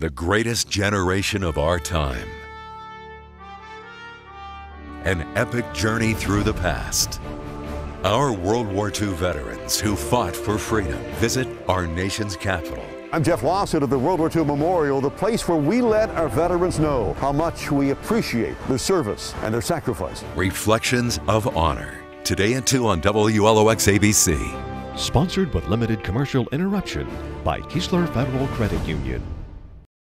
the greatest generation of our time. An epic journey through the past. Our World War II veterans who fought for freedom visit our nation's capital. I'm Jeff Lawson of the World War II Memorial, the place where we let our veterans know how much we appreciate their service and their sacrifice. Reflections of Honor. Today at 2 on WLOX ABC. Sponsored with limited commercial interruption by Keesler Federal Credit Union.